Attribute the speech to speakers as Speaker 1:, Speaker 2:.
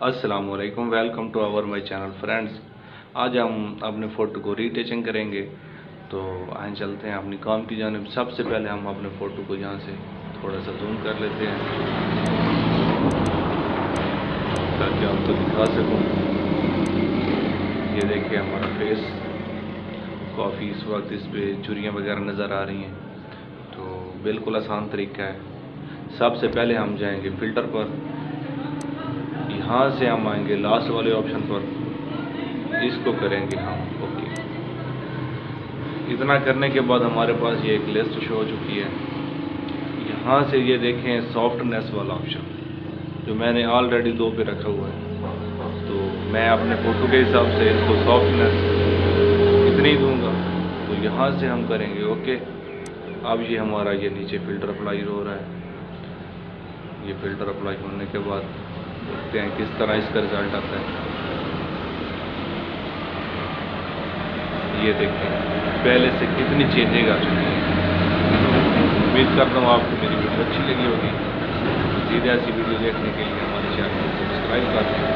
Speaker 1: अस्सलाम वालेकुम to our my channel friends आज हम अपने फ़ोटो को रीटचिंग करेंगे। तो आए चलते हैं अपनी काम की जानब। सबसे पहले हम अपने फ़ोटो को यहाँ से थोड़ा सा जूम कर लेते हैं। ताकि आपको दिखा सकूँ। ये देखिए हमारा फेस काफ़ी इस वक्त इस पर चुरियाँ वगैरह नज़र आ रही हैं। तो बिल्कुल आसान तरीका है। सबसे पहले हम जाएँगे फ़िल्टर पर। यहाँ से हम आएँगे लास्ट वाले ऑप्शन पर। इसको करेंगे हम ओके इतना करने के बाद हमारे पास ये एक लिस्ट शो हो चुकी है। यहाँ से ये देखें सॉफ्टनेस वाला ऑप्शन जो मैंने ऑलरेडी दो पे रखा हुआ है। तो मैं अपने फ़ोटो के हिसाब से इसको सॉफ्टनेस इतनी दूँगा तो यहाँ से हम करेंगे ओके अब ये हमारा ये नीचे फ़िल्टर अप्लाई हो रहा है। ये फ़िल्टर अप्लाई होने के बाद देखते हैं किस तरह इसका रिज़ल्ट आता है। ये देखते हैं पहले से कितनी चेंजिंग आ चुकी है। उम्मीद करता हूँ आपको मेरी वीडियो अच्छी लगी होगी। सीधे ऐसी वीडियो देखने के लिए हमारे चैनल को सब्सक्राइब कर दें।